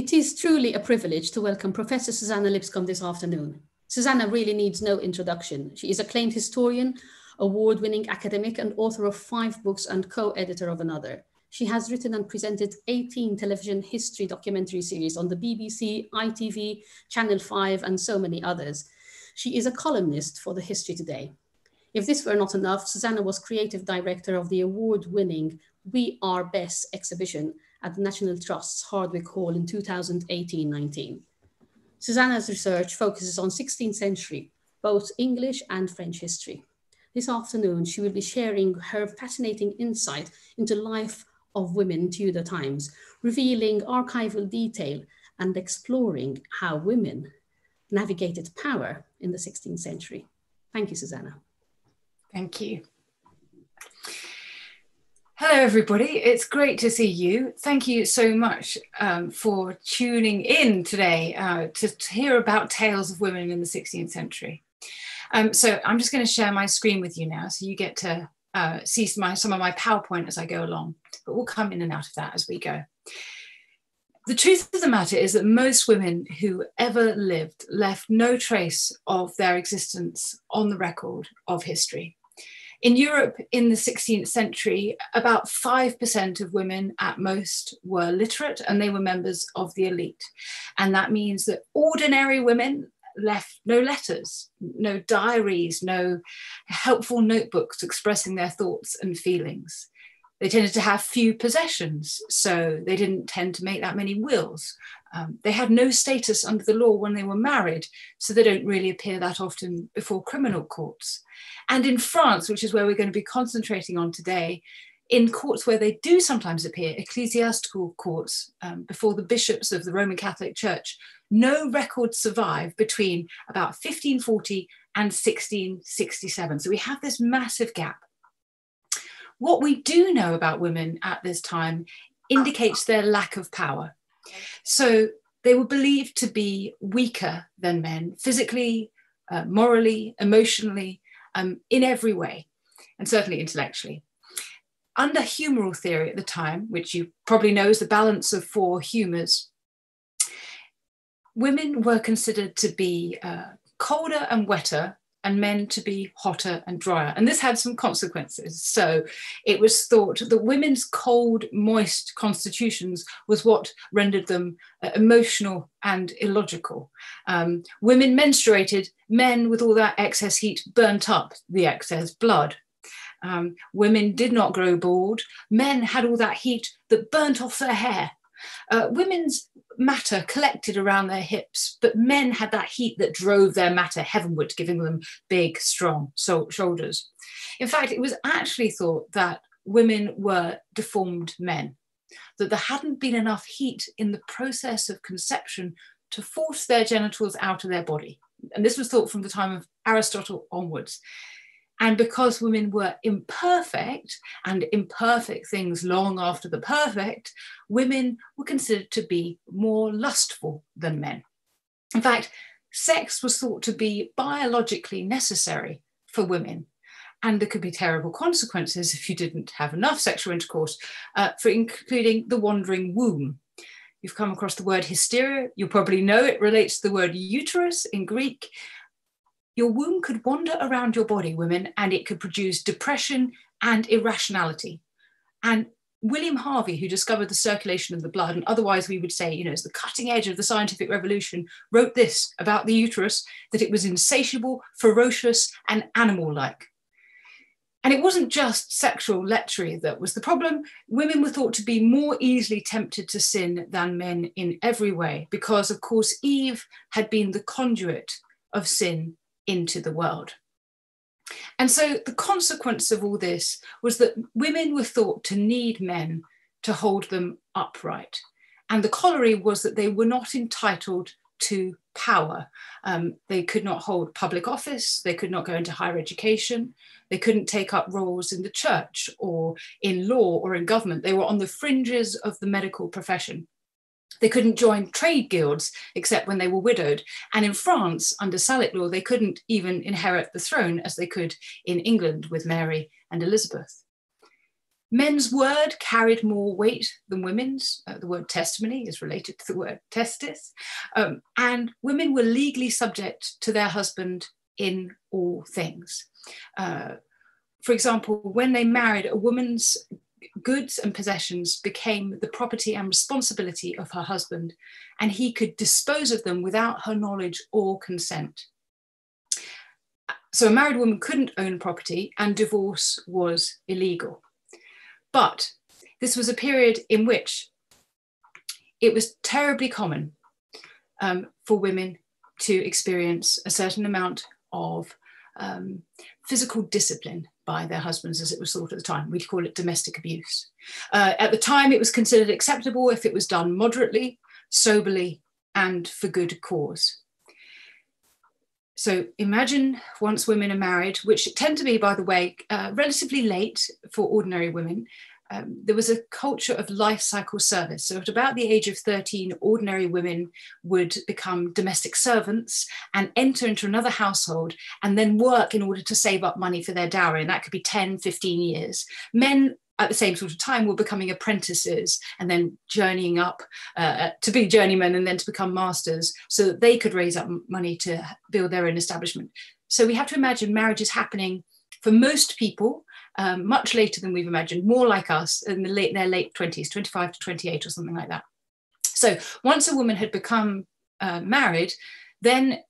It is truly a privilege to welcome Professor Suzannah Lipscomb this afternoon. Suzannah really needs no introduction. She is acclaimed historian, award-winning academic and author of five books and co-editor of another. She has written and presented 18 television history documentary series on the BBC, ITV, Channel 5, and so many others. She is a columnist for the History Today. If this were not enough, Suzannah was creative director of the award-winning We Are Bess exhibition at the National Trust's Hardwick Hall in 2018-19. Suzannah's research focuses on 16th century, both English and French history. This afternoon, she will be sharing her fascinating insight into life of women Tudor times, revealing archival detail and exploring how women navigated power in the 16th century. Thank you, Suzannah. Thank you. Hello, everybody. It's great to see you. Thank you so much um, for tuning in today uh, to, to, hear about tales of women in the 16th century. Um, so I'm just going to share my screen with you now so you get to uh, see my, some of my PowerPoint as I go along, but we'll come in and out of that as we go. The truth of the matter is that most women who ever lived left no trace of their existence on the record of history. In Europe in the 16th century, about 5% of women at most were literate and they were members of the elite. And that means that ordinary women left no letters, no diaries, no helpful notebooks expressing their thoughts and feelings. They tended to have few possessions, so they didn't tend to make that many wills. Um, they had no status under the law when they were married, so they don't really appear that often before criminal courts. And in France, which is where we're going to be concentrating on today, in courts where they do sometimes appear, ecclesiastical courts um, before the bishops of the Roman Catholic Church, no records survive between about 1540 and 1667. So we have this massive gap. What we do know about women at this time indicates their lack of power. So they were believed to be weaker than men, physically, uh, morally, emotionally, um, in every way, and certainly intellectually. Under humoral theory at the time, which you probably know is the balance of four humors, women were considered to be uh, colder and wetter and men to be hotter and drier. And this had some consequences. So it was thought that women's cold, moist constitutions was what rendered them uh, emotional and illogical. Um, women menstruated, men with all that excess heat burnt up the excess blood. Um, women did not grow bald. Men had all that heat that burnt off their hair. Uh, women's matter collected around their hips, but men had that heat that drove their matter heavenward, giving them big, strong so- shoulders. In fact, it was actually thought that women were deformed men, that there hadn't been enough heat in the process of conception to force their genitals out of their body. And this was thought from the time of Aristotle onwards. And because women were imperfect and imperfect things long after the perfect, women were considered to be more lustful than men. In fact, sex was thought to be biologically necessary for women. And there could be terrible consequences if you didn't have enough sexual intercourse, uh, for including the wandering womb. You've come across the word hysteria. You'll probably know it relates to the word uterus in Greek, your womb could wander around your body, women, and it could produce depression and irrationality. And William Harvey, who discovered the circulation of the blood, and otherwise we would say, you know, is the cutting edge of the scientific revolution, wrote this about the uterus that it was insatiable, ferocious, and animal like. And it wasn't just sexual lechery that was the problem. Women were thought to be more easily tempted to sin than men in every way, because, of course, Eve had been the conduit of sin into the world. And so the consequence of all this was that women were thought to need men to hold them upright. And the colliery was that they were not entitled to power. Um, they could not hold public office, they could not go into higher education, they couldn't take up roles in the church or in law or in government. They were on the fringes of the medical profession. They couldn't join trade guilds except when they were widowed. And in France, under Salic law, they couldn't even inherit the throne as they could in England with Mary and Elizabeth. Men's word carried more weight than women's. Uh, the word testimony is related to the word testis. Um, and women were legally subject to their husband in all things. Uh, for example, when they married, a woman's goods and possessions became the property and responsibility of her husband, and he could dispose of them without her knowledge or consent. So a married woman couldn't own property, and divorce was illegal. But this was a period in which it was terribly common um, for women to experience a certain amount of um, physical discipline by their husbands, as it was thought at the time. We'd call it domestic abuse. Uh, at the time, it was considered acceptable if it was done moderately, soberly, and for good cause. So imagine once women are married, which tend to be, by the way, uh, relatively late for ordinary women. Um, there was a culture of life cycle service. So, at about the age of 13, ordinary women would become domestic servants and enter into another household and then work in order to save up money for their dowry. And that could be 10, 15 years. Men at the same sort of time were becoming apprentices and then journeying up uh, to be journeymen and then to become masters so that they could raise up money to build their own establishment. So we have to imagine marriages happening for most people um, much later than we've imagined, more like us in the late, their late 20s, 25 to 28 or something like that. So once a woman had become uh, married, then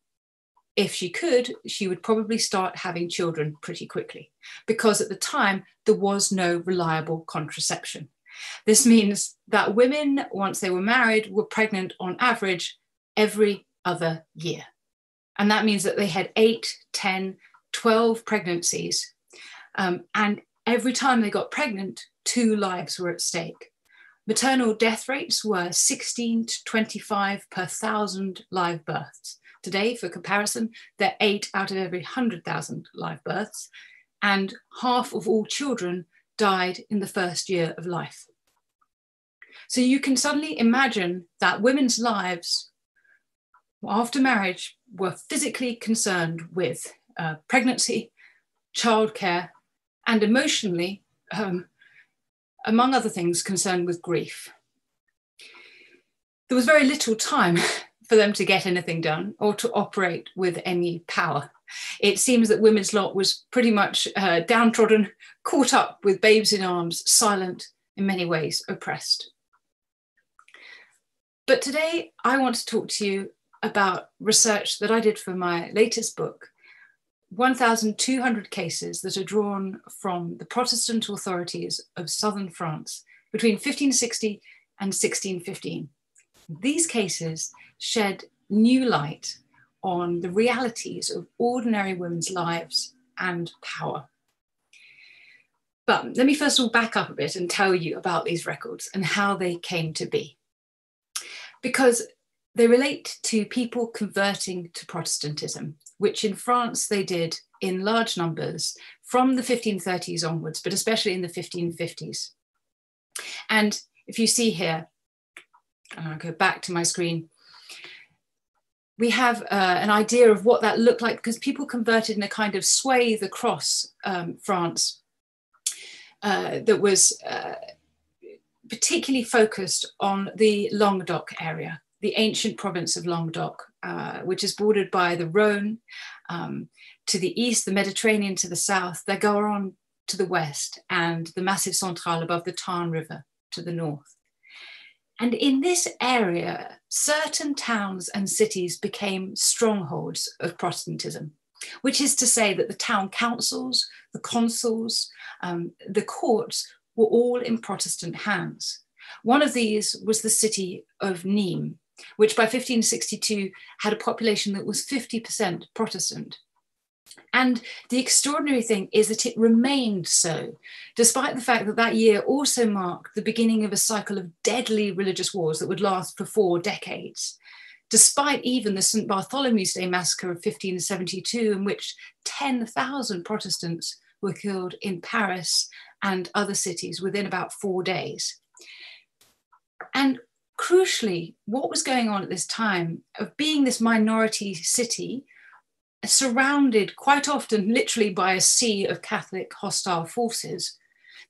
if she could, she would probably start having children pretty quickly because at the time there was no reliable contraception. This means that women, once they were married, were pregnant on average every other year. And that means that they had 8, 10, 12 pregnancies. Um, and every time they got pregnant, two lives were at stake. Maternal death rates were 16 to 25 per thousand live births. Today, for comparison, they're eight out of every 100,000 live births, and half of all children died in the first year of life. So you can suddenly imagine that women's lives after marriage were physically concerned with uh, pregnancy, childcare, and emotionally, um, among other things, concerned with grief. There was very little time for them to get anything done or to operate with any power. It seems that women's lot was pretty much uh, downtrodden, caught up with babes in arms, silent, in many ways oppressed. But today I want to talk to you about research that I did for my latest book 1,200 cases that are drawn from the Protestant authorities of southern France between 1560 and 1615. These cases shed new light on the realities of ordinary women's lives and power. But let me first of all back up a bit and tell you about these records and how they came to be. Because they relate to people converting to Protestantism, which in France they did in large numbers from the 1530s onwards, but especially in the 1550s. And if you see here, I'll go back to my screen, we have uh, an idea of what that looked like because people converted in a kind of swathe across um, France uh, that was uh, particularly focused on the Languedoc area, the ancient province of Languedoc, uh, which is bordered by the Rhone um, to the east, the Mediterranean to the south, the Garonne to the west, and the Massif Central above the Tarn River to the north. And in this area, certain towns and cities became strongholds of Protestantism, which is to say that the town councils, the consuls, um, the courts were all in Protestant hands. One of these was the city of Nîmes, which by 1562 had a population that was 50% Protestant. And the extraordinary thing is that it remained so, despite the fact that that year also marked the beginning of a cycle of deadly religious wars that would last for four decades. Despite even the St. Bartholomew's Day massacre of 1572, in which 10,000 Protestants were killed in Paris and other cities within about four days. And crucially, what was going on at this time of being this minority city surrounded quite often literally by a sea of Catholic hostile forces,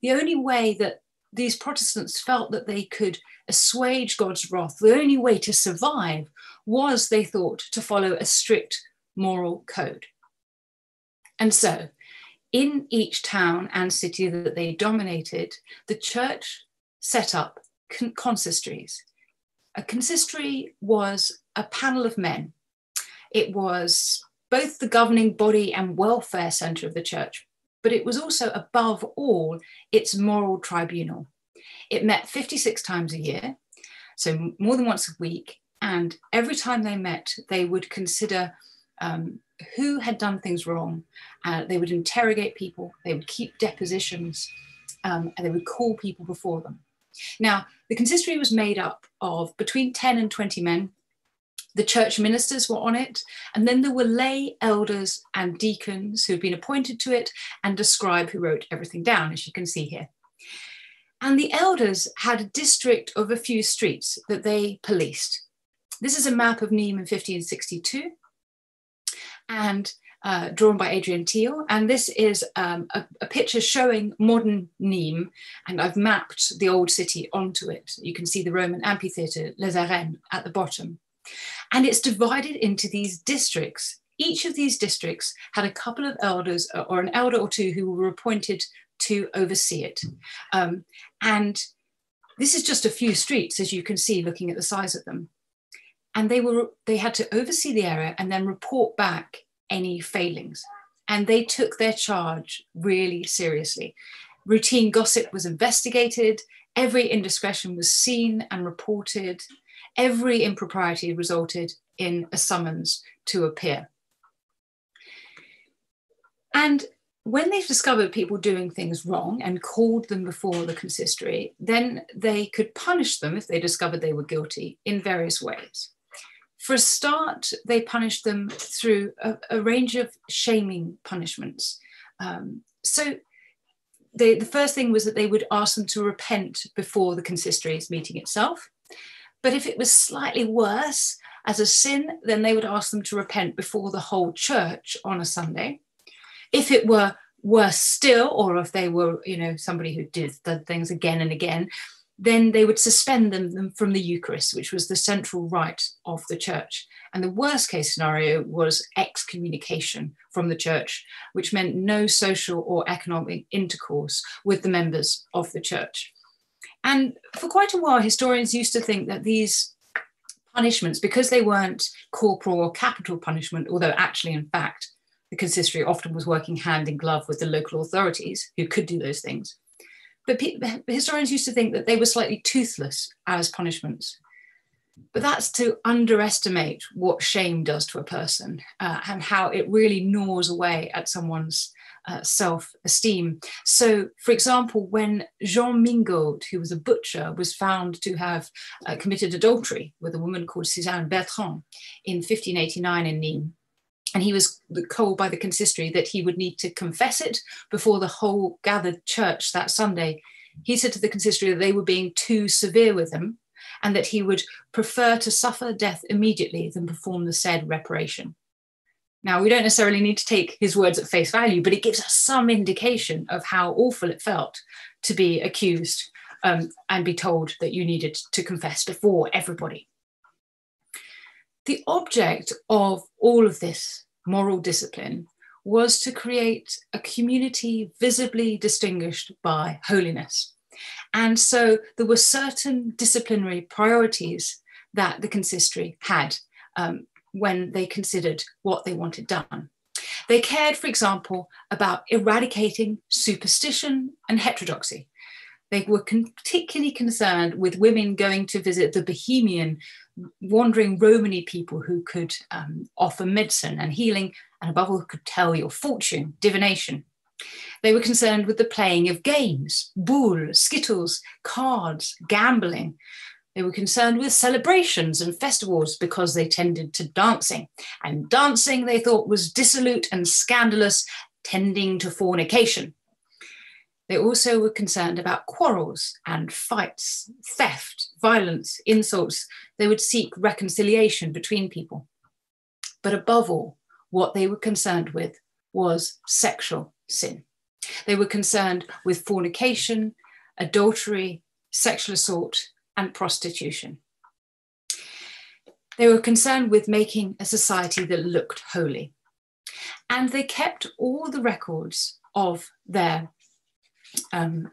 the only way that these Protestants felt that they could assuage God's wrath, the only way to survive was, they thought, to follow a strict moral code. And so, in each town and city that they dominated, the church set up consistories. A consistory was a panel of men. It was both the governing body and welfare centre of the church, but it was also above all its moral tribunal. It met 56 times a year, so more than once a week, and every time they met, they would consider um, who had done things wrong. Uh, they would interrogate people, they would keep depositions, um, and they would call people before them. Now, the consistory was made up of between 10 and 20 men. The church ministers were on it, and then there were lay elders and deacons who had been appointed to it, and a scribe who wrote everything down, as you can see here. And the elders had a district of a few streets that they policed. This is a map of Nîmes in 1562 and uh, drawn by Adrian Thiel. And this is um, a, a, picture showing modern Nîmes, and I've mapped the old city onto it. You can see the Roman amphitheatre, Les Arènes, at the bottom. And it's divided into these districts. Each of these districts had a couple of elders uh, or an elder or two who were appointed to oversee it. Um, and this is just a few streets, as you can see, looking at the size of them. And they were they had to oversee the area and then report back any failings. And they took their charge really seriously. Routine gossip was investigated, every indiscretion was seen and reported, every impropriety resulted in a summons to appear. And when they've discovered people doing things wrong and called them before the consistory, then they could punish them if they discovered they were guilty in various ways. For a start, they punished them through a, a range of shaming punishments. Um, so they, the first thing was that they would ask them to repent before the consistory's meeting itself. But if it was slightly worse as a sin, then they would ask them to repent before the whole church on a Sunday. If it were worse still, or if they were, you know, somebody who did the things again and again, then they would suspend them from the Eucharist, which was the central rite of the church. And the worst case scenario was excommunication from the church, which meant no social or economic intercourse with the members of the church. And for quite a while, historians used to think that these punishments, because they weren't corporal or capital punishment, although actually, in fact, the consistory often was working hand in glove with the local authorities who could do those things, but historians used to think that they were slightly toothless as punishments. But that's to underestimate what shame does to a person uh, and how it really gnaws away at someone's uh, self esteem. So, for example, when Jean Mingaud, who was a butcher, was found to have uh, committed adultery with a woman called Suzanne Bertrand in 1589 in Nîmes, and he was told by the consistory that he would need to confess it before the whole gathered church that Sunday. He said to the consistory that they were being too severe with him and that he would prefer to suffer death immediately than perform the said reparation. Now, we don't necessarily need to take his words at face value, but it gives us some indication of how awful it felt to be accused um, and be told that you needed to confess before everybody. The object of all of this moral discipline was to create a community visibly distinguished by holiness. And so there were certain disciplinary priorities that the consistory had um, when they considered what they wanted done. They cared, for example, about eradicating superstition and heterodoxy. They were particularly concerned with women going to visit the Bohemian wandering Romany people who could um, offer medicine and healing, and above all, could tell your fortune, divination. They were concerned with the playing of games, boule, skittles, cards, gambling. They were concerned with celebrations and festivals because they tended to dancing. And dancing they thought was dissolute and scandalous, tending to fornication. They also were concerned about quarrels and fights, theft, violence, insults. They would seek reconciliation between people. But above all, what they were concerned with was sexual sin. They were concerned with fornication, adultery, sexual assault, and prostitution. They were concerned with making a society that looked holy. And they kept all the records of their um,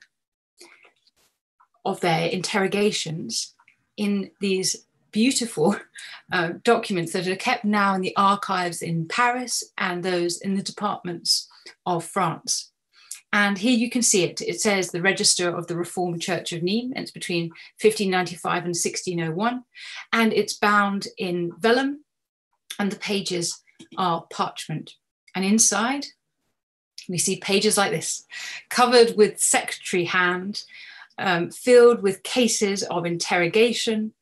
of their interrogations in these beautiful uh, documents that are kept now in the archives in Paris and those in the departments of France. And here you can see it. It says the Register of the Reformed Church of Nimes. It's between 1595 and 1601. And it's bound in vellum, and the pages are parchment. And inside, we see pages like this, covered with secretary hand, um, filled with cases of interrogation,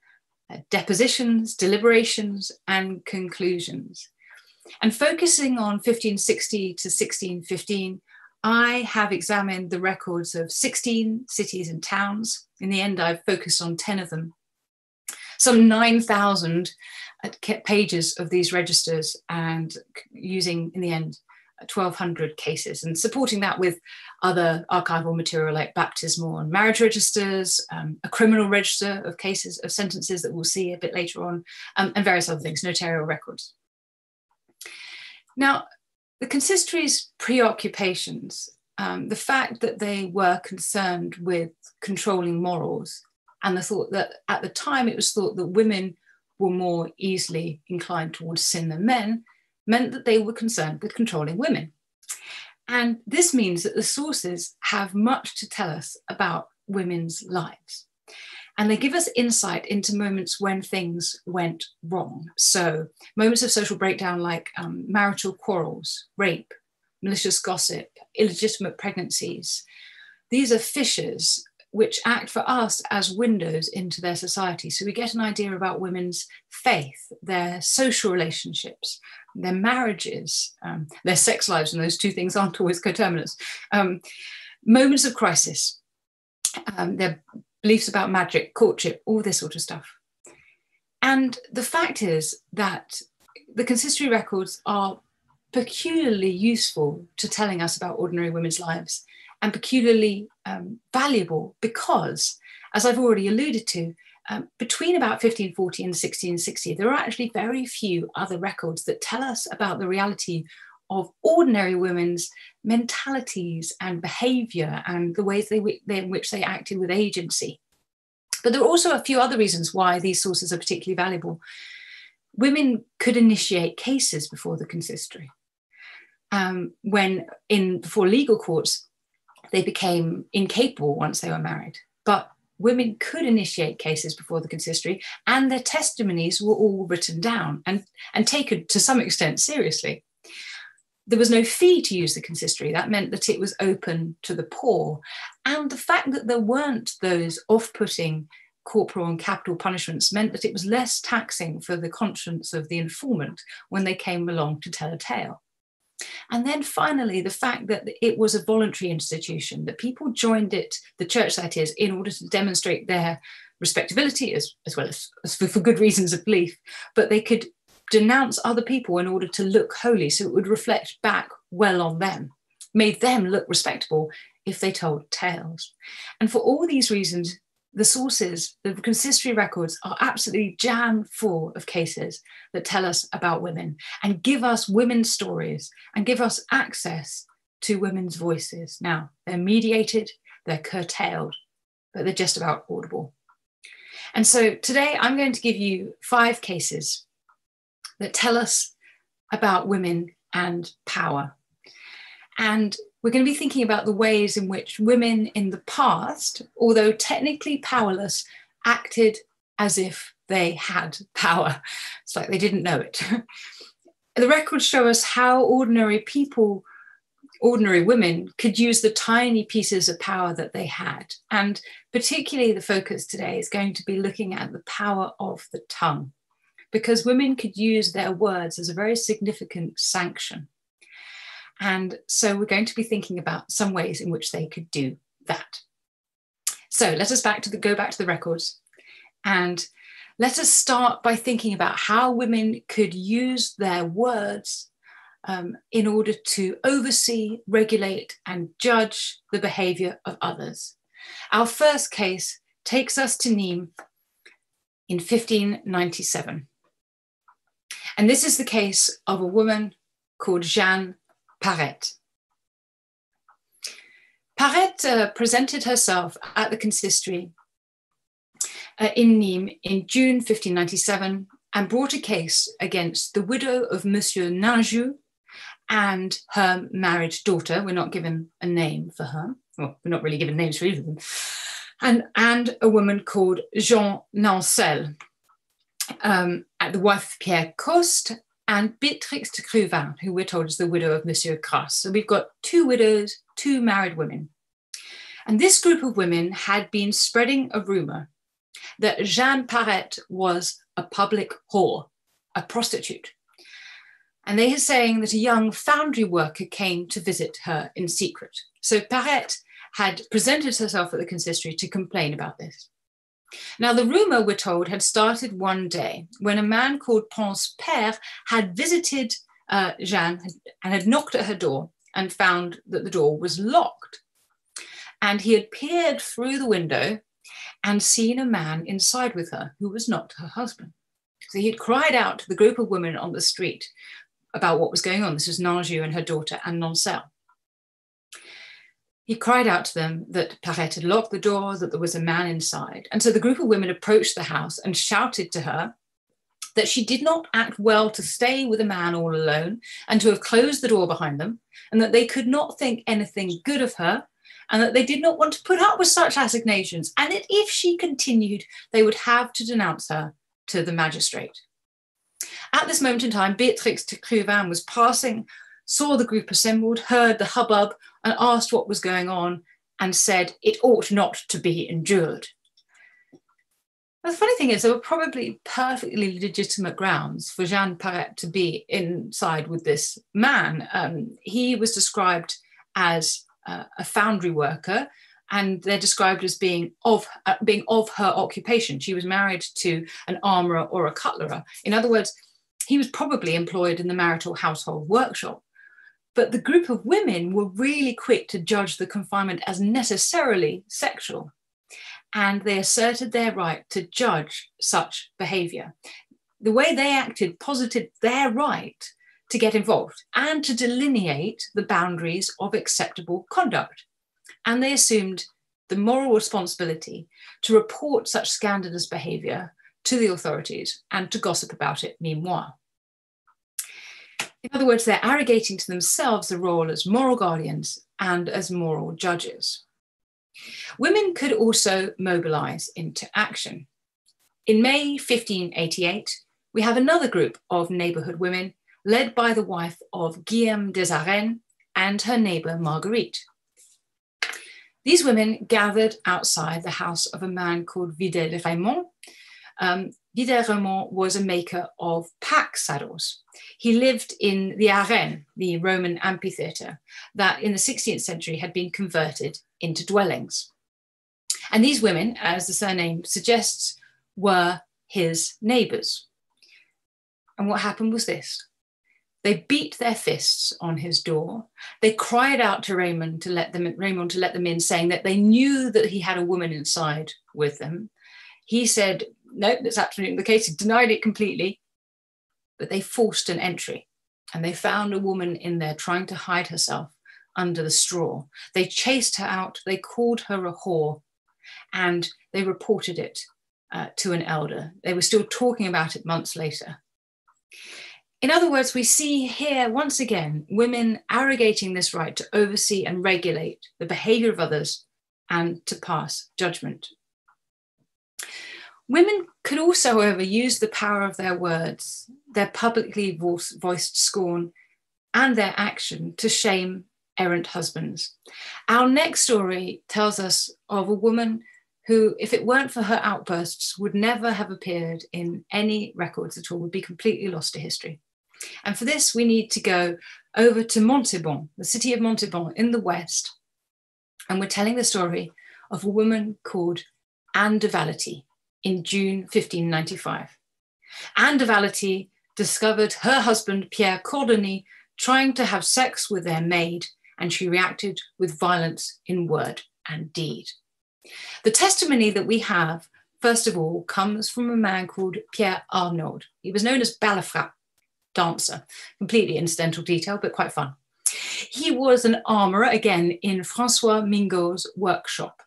uh, depositions, deliberations, and conclusions. And focusing on 1560 to 1615, I have examined the records of 16 cities and towns. In the end, I've focused on 10 of them. Some 9,000 uh, pages of these registers and using, in the end, 1,200 cases and supporting that with other archival material like baptismal and marriage registers, um, a criminal register of cases of sentences that we'll see a bit later on, um, and various other things, notarial records. Now, the consistory's preoccupations, um, the fact that they were concerned with controlling morals, and the thought that at the time it was thought that women were more easily inclined towards sin than men, meant that they were concerned with controlling women. And this means that the sources have much to tell us about women's lives and they give us insight into moments when things went wrong. So, moments of social breakdown like um, marital quarrels, rape, malicious gossip, illegitimate pregnancies. These are fissures which act for us as windows into their society. So, we get an idea about women's faith, their social relationships, their marriages, um, their sex lives, and those two things aren't always coterminous. Um, moments of crisis, um, their beliefs about magic, courtship, all this sort of stuff. And the fact is that the consistory records are peculiarly useful to telling us about ordinary women's lives and peculiarly um, valuable because, as I've already alluded to, um, between about 1540 and 1660, there are actually very few other records that tell us about the reality of ordinary women's mentalities and behavior and the ways they, they, in which they acted with agency. But there are also a few other reasons why these sources are particularly valuable. Women could initiate cases before the consistory. Um, when in before legal courts, they became incapable once they were married. But women could initiate cases before the consistory, and their testimonies were all written down and, and taken to some extent seriously there was no fee to use the consistory. That meant that it was open to the poor. And the fact that there weren't those off putting corporal and capital punishments meant that it was less taxing for the conscience of the informant when they came along to tell a tale. And then finally, the fact that it was a voluntary institution, that people joined it, the church that is, in order to demonstrate their respectability as, as well as, as for, for good reasons of belief, but they could denounce other people in order to look holy so it would reflect back well on them, made them look respectable if they told tales. And for all these reasons, the sources, the consistory records are absolutely jam full of cases that tell us about women and give us women's stories and give us access to women's voices. Now, they're mediated, they're curtailed, but they're just about audible. And so today I'm going to give you five cases that tell us about women and power. And we're going to be thinking about the ways in which women in the past, although technically powerless, acted as if they had power. It's like they didn't know it. the records show us how ordinary people, ordinary women, could use the tiny pieces of power that they had. And particularly the focus today is going to be looking at the power of the tongue because women could use their words as a very significant sanction. And so we're going to be thinking about some ways in which they could do that. So let us back to the, go back to the records and let us start by thinking about how women could use their words um, in order to oversee, regulate, and judge the behavior of others. Our first case takes us to Nîmes in 1597. And this is the case of a woman called Jeanne Parette. Parette uh, presented herself at the consistory uh, in Nîmes in June 1597 and brought a case against the widow of Monsieur Ninjou and her married daughter. We're not given a name for her. Well, we're not really given names for either of them. And, and a woman called Jean Nancel, um, the wife of Pierre Coste, and Beatrix de Cruvin, who we're told is the widow of Monsieur Grasse. So we've got two widows, two married women. And this group of women had been spreading a rumor that Jeanne Parette was a public whore, a prostitute. And they are saying that a young foundry worker came to visit her in secret. So Parette had presented herself at the consistory to complain about this. Now, the rumor, we're told, had started one day when a man called Ponce Père had visited uh, Jeanne and had knocked at her door and found that the door was locked. And he had peered through the window and seen a man inside with her who was not her husband. So he had cried out to the group of women on the street about what was going on. This was Ninjou and her daughter, and Nancel. He cried out to them that Parette had locked the door, that there was a man inside. And so the group of women approached the house and shouted to her that she did not act well to stay with a man all alone and to have closed the door behind them, and that they could not think anything good of her and that they did not want to put up with such assignations, and that if she continued, they would have to denounce her to the magistrate. At this moment in time, Beatrix de Cruvin was passing, saw the group assembled, heard the hubbub, and asked what was going on, and said, It ought not to be endured. the funny thing is, there were probably perfectly legitimate grounds for Jeanne Parette to be inside with this man. Um, he was described as uh, a foundry worker, and they're described as being of uh, being of her occupation. She was married to an armorer or a cutlerer. In other words, he was probably employed in the marital household workshop. But the group of women were really quick to judge the confinement as necessarily sexual. And they asserted their right to judge such behavior. The way they acted posited their right to get involved and to delineate the boundaries of acceptable conduct. And they assumed the moral responsibility to report such scandalous behavior to the authorities and to gossip about it meanwhile. In other words, they're arrogating to themselves the role as moral guardians and as moral judges. Women could also mobilize into action. In May 1588, we have another group of neighborhood women led by the wife of Guillaume des Arènes and her neighbor Marguerite. These women gathered outside the house of a man called Vidal Raymond. Um, Vidal Raymond was a maker of pack saddles. He lived in the Arène, the Roman amphitheatre, that in the 16th century had been converted into dwellings. And these women, as the surname suggests, were his neighbours. And what happened was this they beat their fists on his door. They cried out to Raymond to let them Raymond to let them in, saying that they knew that he had a woman inside with them. He said, "No, that's absolutely the case." He denied it completely, but they forced an entry, and they found a woman in there trying to hide herself under the straw. They chased her out. They called her a whore, and they reported it uh, to an elder. They were still talking about it months later. In other words, we see here once again women arrogating this right to oversee and regulate the behavior of others and to pass judgment. Women could also, however, use the power of their words, their publicly voiced scorn, and their action to shame errant husbands. Our next story tells us of a woman who, if it weren't for her outbursts, would never have appeared in any records at all, would be completely lost to history. And for this, we need to go over to Montauban, the city of Montauban in the west. And we're telling the story of a woman called Anne de Valety in June 1595. Anne de Valety discovered her husband, Pierre Cordonny, trying to have sex with their maid, and she reacted with violence in word and deed. The testimony that we have, first of all, comes from a man called Pierre Arnaud. He was known as Balafra, dancer, completely incidental detail, but quite fun. He was an armourer, again, in Francois Mingaud's workshop.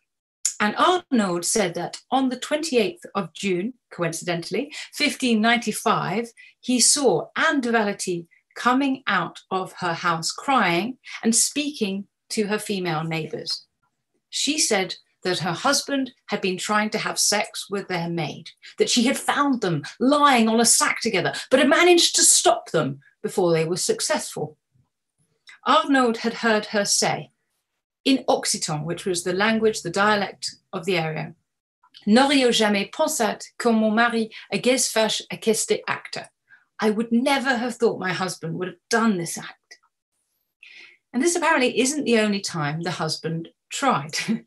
And Arnaud said that on the 28th of June, coincidentally, 1595, he saw Anne de Valety coming out of her house crying and speaking to her female neighbours. She said that her husband had been trying to have sex with their maid, that she had found them lying on a sack together, but had managed to stop them before they were successful. Arnaud had heard her say, in Occitan, which was the language, the dialect of the area, N'aurais jamais pensé que mon mari against fash aquest acte. I would never have thought my husband would have done this act. And this apparently isn't the only time the husband tried.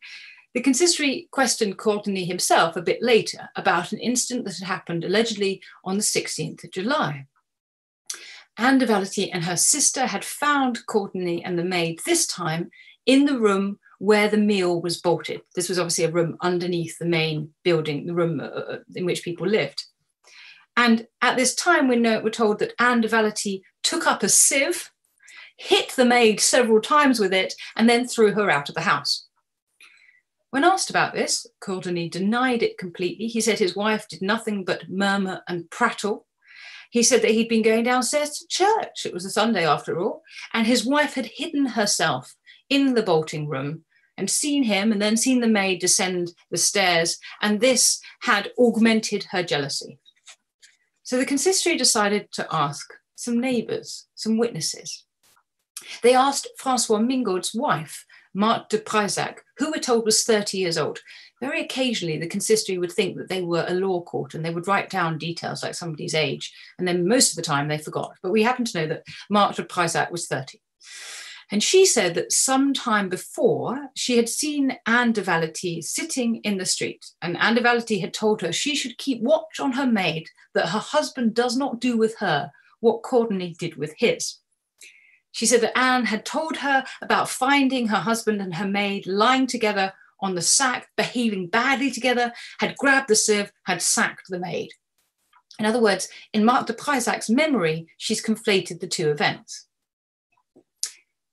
The consistory questioned Courtenay himself a bit later about an incident that had happened allegedly on the 16th of July. Anne de Valety and her sister had found Courtenay and the maid this time in the room where the meal was bolted. This was obviously a room underneath the main building, the room uh, uh in which people lived. And at this time, we know we're told that Anne de Valety took up a sieve, hit the maid several times with it, and then threw her out of the house. When asked about this, Courtenay denied it completely. He said his wife did nothing but murmur and prattle. He said that he'd been going downstairs to church. It was a Sunday after all. And his wife had hidden herself in the bolting room and seen him and then seen the maid descend the stairs. And this had augmented her jealousy. So the consistory decided to ask some neighbours, some witnesses. They asked Francois Mingaud's wife, Marthe de Preisac, who we're told was 30 years old. Very occasionally, the consistory would think that they were a law court and they would write down details like somebody's age, and then most of the time they forgot. But we happen to know that Marthe de Preisac was 30. And she said that some time before, she had seen Anne de Valety sitting in the street, and Anne de Valety had told her she should keep watch on her maid that her husband does not do with her what Courtenay did with his. She said that Anne had told her about finding her husband and her maid lying together on the sack, behaving badly together, had grabbed the sieve, had sacked the maid. In other words, in Marthe de Preisac's memory, she's conflated the two events.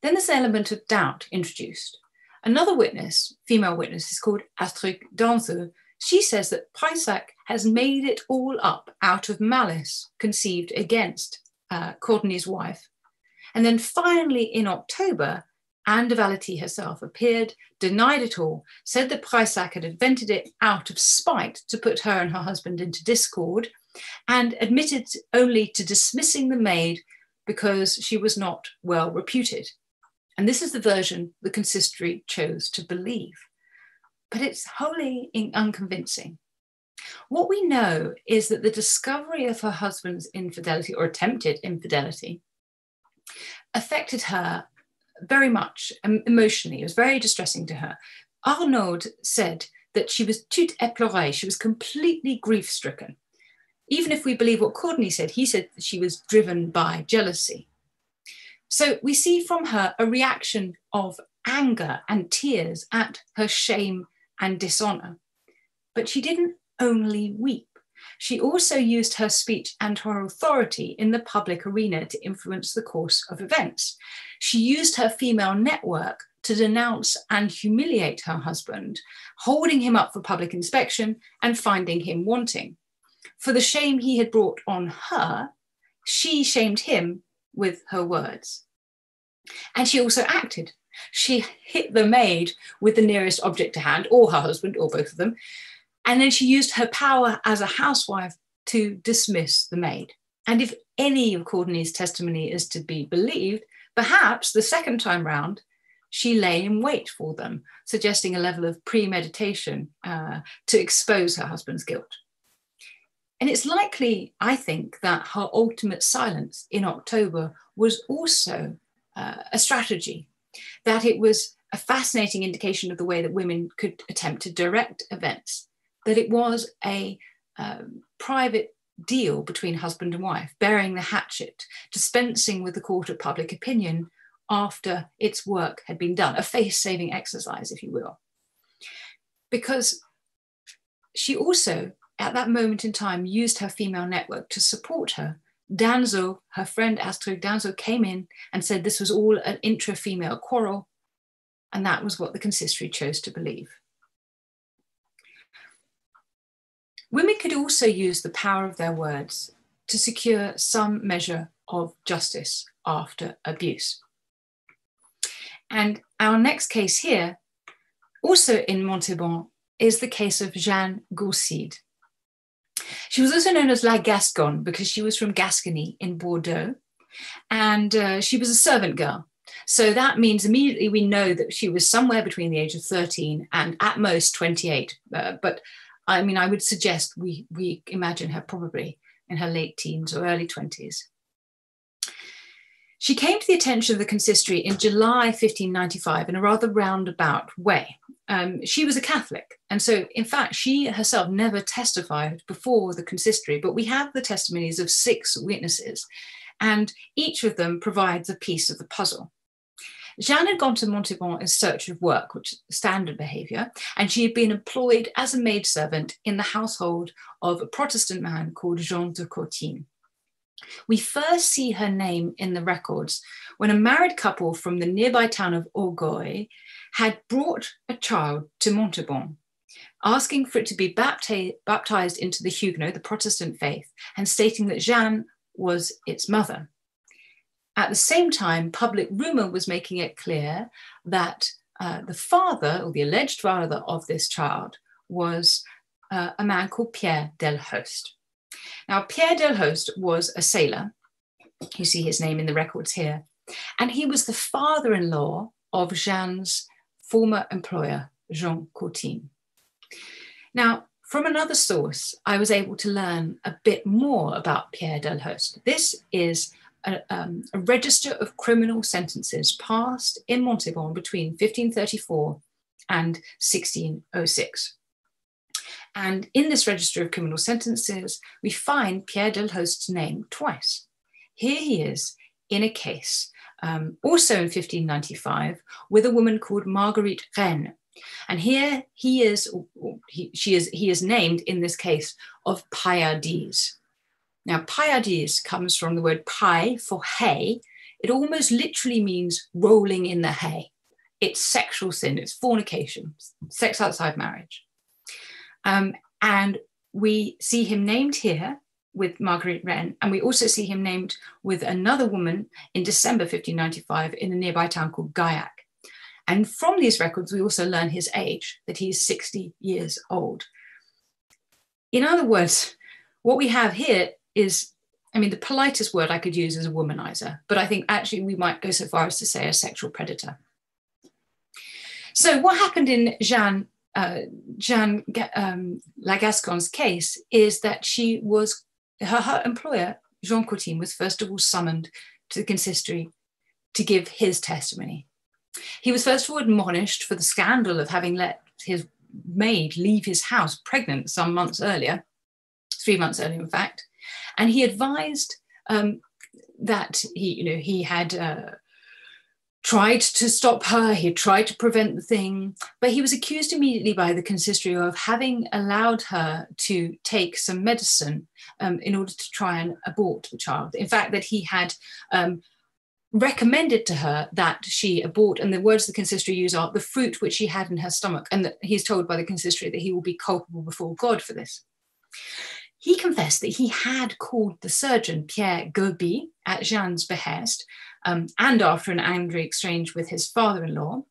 Then there's an element of doubt introduced. Another witness, female witness, is called Astrid Danzeux. She says that Preisac has made it all up out of malice conceived against uh, Courtenay's wife and then finally in October, Anne de Valety herself appeared, denied it all, said that Preisac had invented it out of spite to put her and her husband into discord, and admitted only to dismissing the maid because she was not well reputed. And this is the version the consistory chose to believe. But it's wholly unconvincing. What we know is that the discovery of her husband's infidelity or attempted infidelity affected her very much emotionally. It was very distressing to her. Arnaud said that she was toute éplorée, she was completely grief stricken. Even if we believe what Courtney said, he said that she was driven by jealousy. So we see from her a reaction of anger and tears at her shame and dishonor. But she didn't only weep. She also used her speech and her authority in the public arena to influence the course of events. She used her female network to denounce and humiliate her husband, holding him up for public inspection and finding him wanting. For the shame he had brought on her, she shamed him with her words. And she also acted. She hit the maid with the nearest object to hand, or her husband, or both of them, and then she used her power as a housewife to dismiss the maid. And if any of Courtney's testimony is to be believed, perhaps the second time round, she lay in wait for them, suggesting a level of premeditation uh, to expose her husband's guilt. And it's likely, I think, that her ultimate silence in October was also uh, a strategy, that it was a fascinating indication of the way that women could attempt to direct events that it was a um, private deal between husband and wife, burying the hatchet, dispensing with the court of public opinion after its work had been done, a face saving exercise, if you will. Because she also, at that moment in time, used her female network to support her. Danzo, her friend Astrid Danzo, came in and said this was all an intra female quarrel. And that was what the consistory chose to believe. Women could also use the power of their words to secure some measure of justice after abuse. And our next case here, also in Montauban, is the case of Jeanne Gourcide. She was also known as La Gasconne because she was from Gascony in Bordeaux, and uh, she was a servant girl. So that means immediately we know that she was somewhere between the age of 13 and at most 28. Uh, but I mean, I would suggest we, we imagine her probably in her late teens or early 20s. She came to the attention of the consistory in July 1595 in a rather roundabout way. Um, she was a Catholic, and so in fact, she herself never testified before the consistory, but we have the testimonies of six witnesses, and each of them provides a piece of the puzzle. Jeanne had gone to Montauban in search of work, which is standard behavior, and she had been employed as a maidservant in the household of a Protestant man called Jean de Courtine. We first see her name in the records when a married couple from the nearby town of Orgueil had brought a child to Montauban, asking for it to be baptized into the Huguenot, the Protestant faith, and stating that Jeanne was its mother. At the same time, public rumor was making it clear that uh, the father, or the alleged father of this child, was uh, a man called Pierre Delhost. Now, Pierre Delhost was a sailor. You see his name in the records here. And he was the father in law of Jeanne's former employer, Jean Courtine. Now, from another source, I was able to learn a bit more about Pierre Delhost. This is a, um, a, register of criminal sentences passed in Montauban between 1534 and 1606. And in this register of criminal sentences, we find Pierre Delhost's name twice. Here he is in a case, um, also in 1595, with a woman called Marguerite Rennes. And here he is, he, she is, he is named in this case of paillardise. Now, paillardise comes from the word pie for hay. It almost literally means rolling in the hay. It's sexual sin, it's fornication, sex outside marriage. Um, and we see him named here with Marguerite Rennes, and we also see him named with another woman in December 1595 in a nearby town called Gaillac. And from these records, we also learn his age, that he's 60 years old. In other words, what we have here is, I mean, the politest word I could use is a womanizer, but I think actually we might go so far as to say a sexual predator. So, what happened in Jeanne, uh, Jeanne um, La Gasconne's case is that she was, her, her employer, Jean Courtine, was first of all summoned to the consistory to give his testimony. He was first of all admonished for the scandal of having let his maid leave his house pregnant some months earlier, three months earlier, in fact and he advised um, that he, you know, he had uh, tried to stop her, he tried to prevent the thing, but he was accused immediately by the consistory of having allowed her to take some medicine um, in order to try and abort the child. In fact, that he had. Um, recommended to her that she abort, and the words the consistory use are the fruit which she had in her stomach, and that he's told by the consistory that he will be culpable before God for this he confessed that he had called the surgeon Pierre Goby at Jeanne's behest um, and after an angry exchange with his father in law.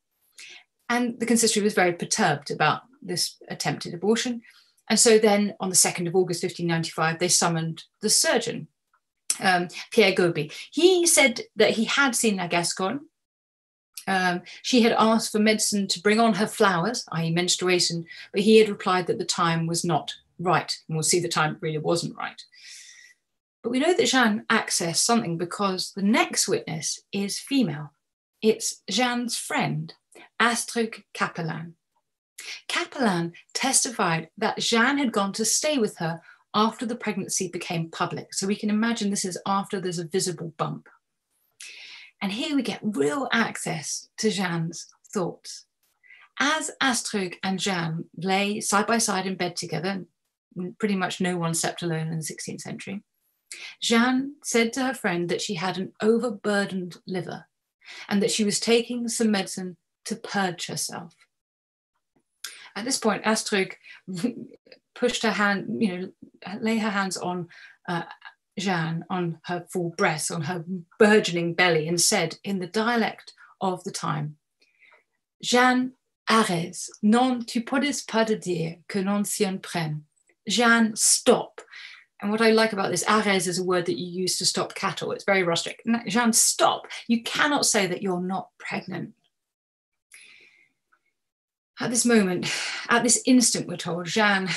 And the consistory was very perturbed about this attempted abortion. And so then on the 2nd of August 1595, they summoned the surgeon, um, Pierre Goby. He said that he had seen La Gasconne. Um, she had asked for medicine to bring on her flowers, i.e., menstruation, but he had replied that the time was not right. And we'll see the time really wasn't right. But we know that Jeanne accessed something because the next witness is female. It's Jeanne's friend, Astrid Capelin. Capelin testified that Jeanne had gone to stay with her after the pregnancy became public. So we can imagine this is after there's a visible bump. And here we get real access to Jeanne's thoughts. As Astruc and Jeanne lay side by side in bed together, pretty much no one slept alone in the 16th century, Jeanne said to her friend that she had an overburdened liver and that she was taking some medicine to purge herself. At this point, Astruc pushed her hand, you know, lay her hands on uh, Jeanne, on her full breast, on her burgeoning belly, and said in the dialect of the time, Jeanne, arrête, non tu podes pas de dire que non s'y en prenne. Jeanne, stop. And what I like about this, arrêt is a word that you use to stop cattle. It's very rustic. Jeanne, stop. You cannot say that you're not pregnant. At this moment, at this instant, we're told, Jeanne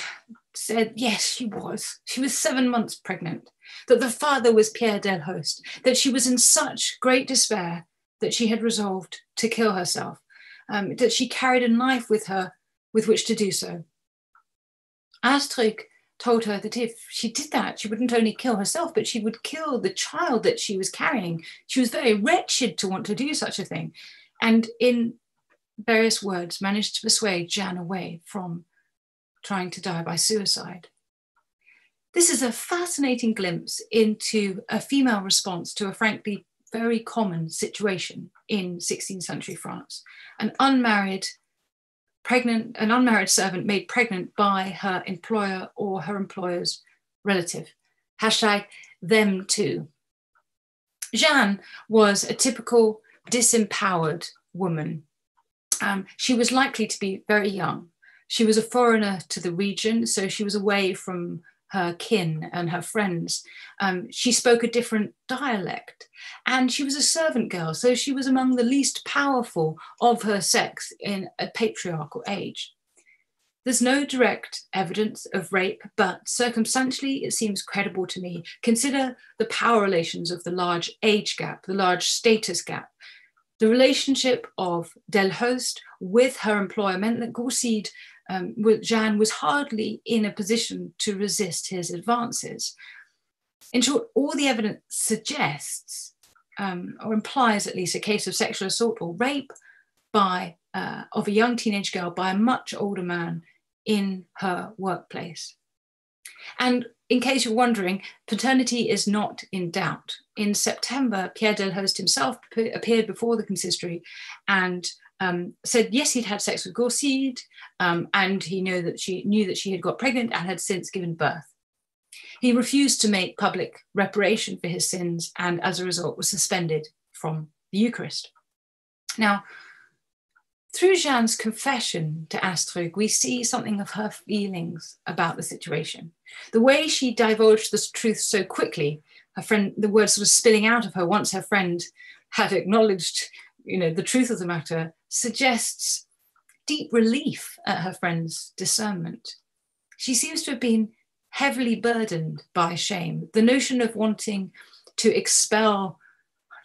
said, yes, she was. She was seven months pregnant, that the father was Pierre Delhost, that she was in such great despair that she had resolved to kill herself, um, that she carried a knife with her with which to do so. Astruc told her that if she did that, she wouldn't only kill herself, but she would kill the child that she was carrying. She was very wretched to want to do such a thing. And in various words, managed to persuade Jeanne away from trying to die by suicide. This is a fascinating glimpse into a female response to a frankly very common situation in 16th century France. An unmarried pregnant, an unmarried servant made pregnant by her employer or her employer's relative. Hashtag them too. Jeanne was a typical disempowered woman. Um, she was likely to be very young. She was a foreigner to the region, so she was away from her kin and her friends. Um, she spoke a different dialect and she was a servant girl, so she was among the least powerful of her sex in a patriarchal age. There's no direct evidence of rape, but circumstantially it seems credible to me. Consider the power relations of the large age gap, the large status gap. The relationship of Del Delhost with her employer meant that Gaussid um, Jeanne was hardly in a position to resist his advances. In short, all the evidence suggests, um, or implies at least, a case of sexual assault or rape by uh, of a young teenage girl by a much older man in her workplace. And in case you're wondering, paternity is not in doubt. In September, Pierre Delhost himself appeared before the consistory and um, said yes, he'd had sex with Gaussid, um, and he knew that she knew that she had got pregnant and had since given birth. He refused to make public reparation for his sins, and as a result, was suspended from the Eucharist. Now, through Jeanne's confession to Astruc, we see something of her feelings about the situation. The way she divulged the truth so quickly, her friend, the words sort of spilling out of her once her friend had acknowledged, you know, the truth of the matter, suggests deep relief at her friend's discernment. She seems to have been heavily burdened by shame. The notion of wanting to expel,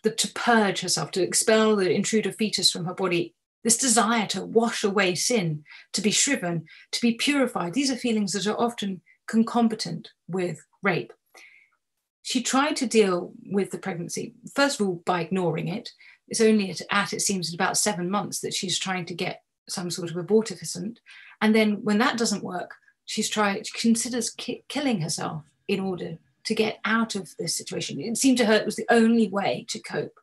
the, to purge herself, to expel the intruder fetus from her body, this desire to wash away sin, to be shriven, to be purified, these are feelings that are often concomitant with rape. She tried to deal with the pregnancy, first of all, by ignoring it, it's only at, at, it seems, at about seven months that she's trying to get some sort of abortifacient. And then when that doesn't work, she's trying, she considers ki- killing herself in order to get out of this situation. It seemed to her it was the only way to cope.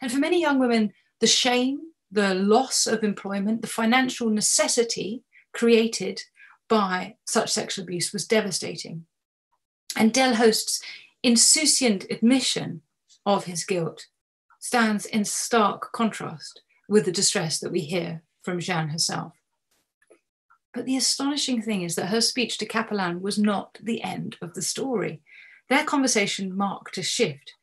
And for many young women, the shame, the loss of employment, the financial necessity created by such sexual abuse was devastating. And Delhost's insouciant admission of his guilt stands in stark contrast with the distress that we hear from Jeanne herself. But the astonishing thing is that her speech to Capellan was not the end of the story. Their conversation marked a shift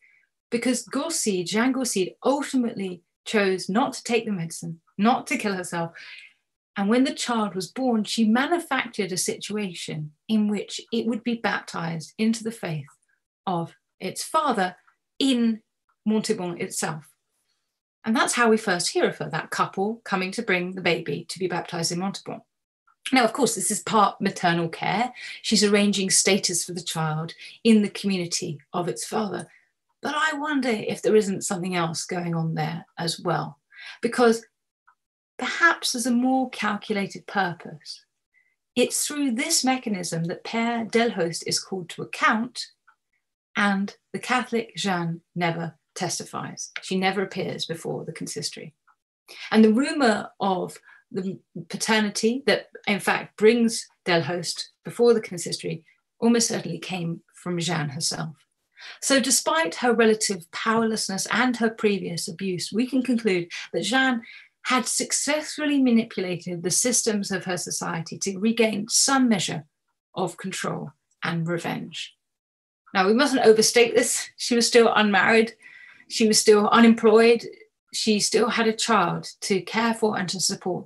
because Gaussid, Jeanne ultimately chose not to take the medicine, not to kill herself. And when the child was born, she manufactured a situation in which it would be baptized into the faith of its father in Montauban itself. And that's how we first hear of her, that couple coming to bring the baby to be baptized in Montauban. Now, of course, this is part maternal care. She's arranging status for the child in the community of its father. But I wonder if there isn't something else going on there as well, because perhaps there's a more calculated purpose. It's through this mechanism that Pierre Delhost is called to account, and the Catholic Jeanne never testifies. She never appears before the consistory. And the rumor of the paternity that, in fact, brings Delhost before the consistory almost certainly came from Jeanne herself. So, despite her relative powerlessness and her previous abuse, we can conclude that Jeanne had successfully manipulated the systems of her society to regain some measure of control and revenge. Now, we mustn't overstate this. She was still unmarried, she was still unemployed, she still had a child to care for and to support.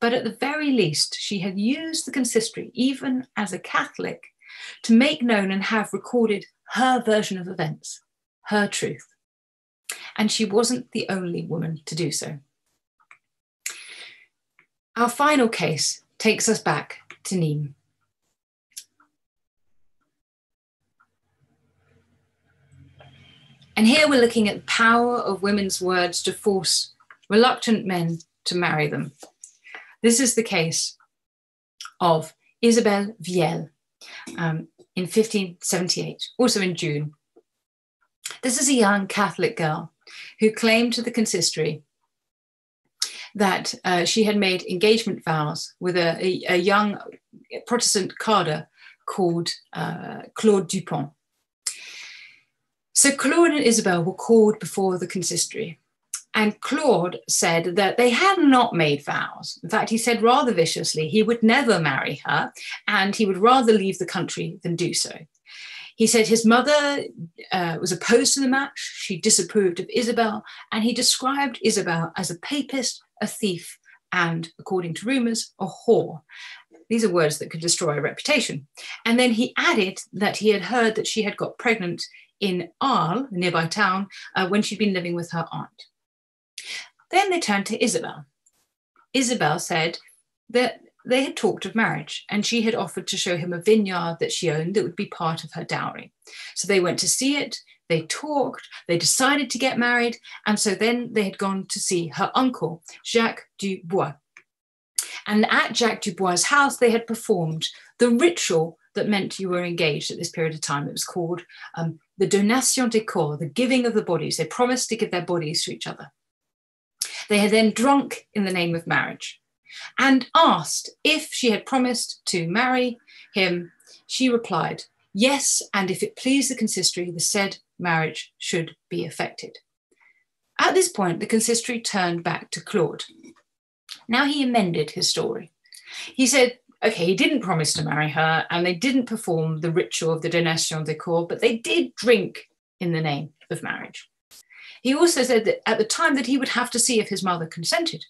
But at the very least, she had used the consistory, even as a Catholic, to make known and have recorded her version of events, her truth. And she wasn't the only woman to do so. Our final case takes us back to Nîmes. And here we're looking at the power of women's words to force reluctant men to marry them. This is the case of Isabelle Vielle um, in 1578, also in June. This is a young Catholic girl who claimed to the consistory that uh, she had made engagement vows with a, a, a young Protestant carder called uh, Claude Dupont. So Claude and Isabel were called before the consistory. And Claude said that they had not made vows. In fact, he said rather viciously he would never marry her and he would rather leave the country than do so. He said his mother uh, was opposed to the match, she disapproved of Isabel, and he described Isabel as a papist, a thief, and, according to rumours, a whore. These are words that could destroy a reputation. And then he added that he had heard that she had got pregnant in Arles, a nearby town, uh, when she'd been living with her aunt. Then they turned to Isabel. Isabel said that they had talked of marriage and she had offered to show him a vineyard that she owned that would be part of her dowry. So they went to see it, they talked, they decided to get married, and so then they had gone to see her uncle, Jacques Dubois. And at Jacques Dubois' house, they had performed the ritual that meant you were engaged at this period of time. It was called um, the donation des corps, the giving of the bodies. They promised to give their bodies to each other. They had then drunk in the name of marriage and asked if she had promised to marry him. She replied, Yes, and if it pleased the consistory, the said marriage should be effected. At this point, the consistory turned back to Claude. Now he amended his story. He said, okay, he didn't promise to marry her and they didn't perform the ritual of the donation des corps, but they did drink in the name of marriage. He also said that at the time that he would have to see if his mother consented.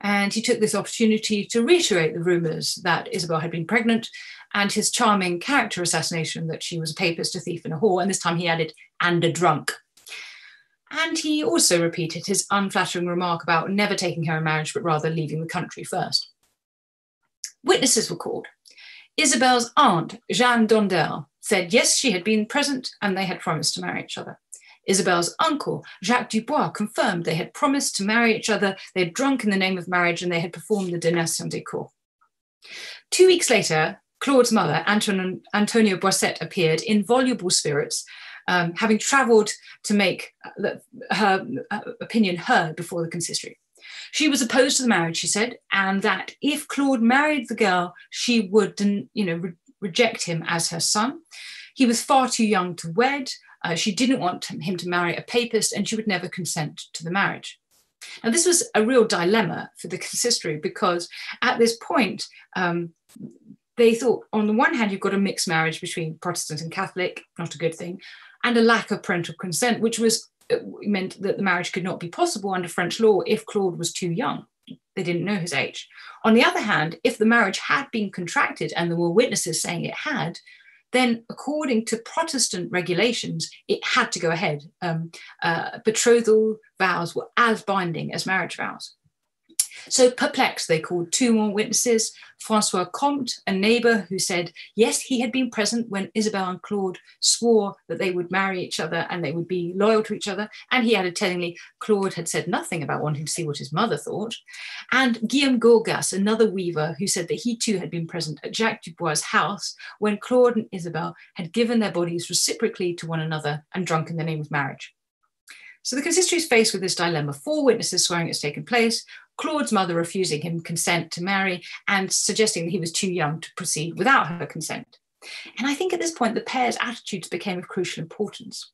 And he took this opportunity to reiterate the rumours that Isabel had been pregnant and his charming character assassination that she was a papist, a thief, and a whore. And this time he added, and a drunk. And he also repeated his unflattering remark about never taking her in marriage, but rather leaving the country first. Witnesses were called. Isabel's aunt, Jeanne Dondel, said yes, she had been present and they had promised to marry each other. Isabel's uncle, Jacques Dubois, confirmed they had promised to marry each other, they had drunk in the name of marriage, and they had performed the donation des corps. Two weeks later, Claude's mother, Anton- Antonia Boisset, appeared in voluble spirits, um, having travelled to make her opinion heard before the consistory. She was opposed to the marriage, she said, and that if Claude married the girl, she would, you know, re- reject him as her son. He was far too young to wed. Uh, she didn't want him to marry a papist and she would never consent to the marriage. Now, this was a real dilemma for the consistory because at this point, um, they thought, on the one hand, you've got a mixed marriage between Protestant and Catholic, not a good thing, and a lack of parental consent, which was meant that the marriage could not be possible under French law if Claude was too young. They didn't know his age. On the other hand, if the marriage had been contracted and there were witnesses saying it had, then according to Protestant regulations, it had to go ahead. Um, uh, betrothal vows were as binding as marriage vows. So perplexed, they called two more witnesses Francois Comte, a neighbor who said, yes, he had been present when Isabel and Claude swore that they would marry each other and they would be loyal to each other. And he added tellingly, Claude had said nothing about wanting to see what his mother thought. And Guillaume Gorgas, another weaver, who said that he too had been present at Jacques Dubois' house when Claude and Isabel had given their bodies reciprocally to one another and drunk in the name of marriage. So the consistory is faced with this dilemma. Four witnesses swearing it's taken place, Claude's mother refusing him consent to marry and suggesting that he was too young to proceed without her consent. And I think at this point, the pair's attitudes became of crucial importance.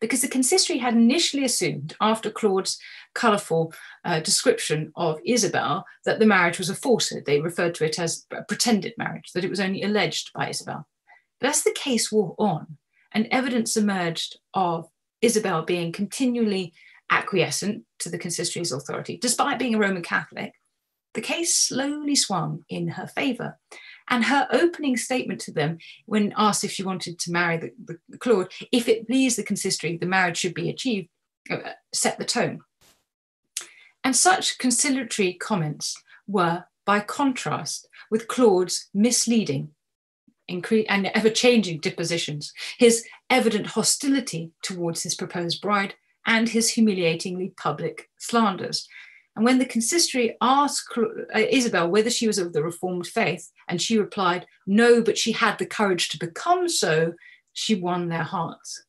Because the consistory had initially assumed, after Claude's colourful uh, description of Isabel, that the marriage was a falsehood. They referred to it as a pretended marriage, that it was only alleged by Isabel. But as the case wore on, and evidence emerged of Isabel being continually acquiescent to the consistory's authority, despite being a Roman Catholic, the case slowly swung in her favour. And her opening statement to them, when asked if she wanted to marry the, the Claude, if it pleased the consistory, the marriage should be achieved, uh, set the tone. And such conciliatory comments were, by contrast, with Claude's misleading and ever changing dispositions, his evident hostility towards his proposed bride, and his humiliatingly public slanders. And when the consistory asked uh, Isabel whether she was of the Reformed faith, and she replied, no, but she had the courage to become so, she won their hearts.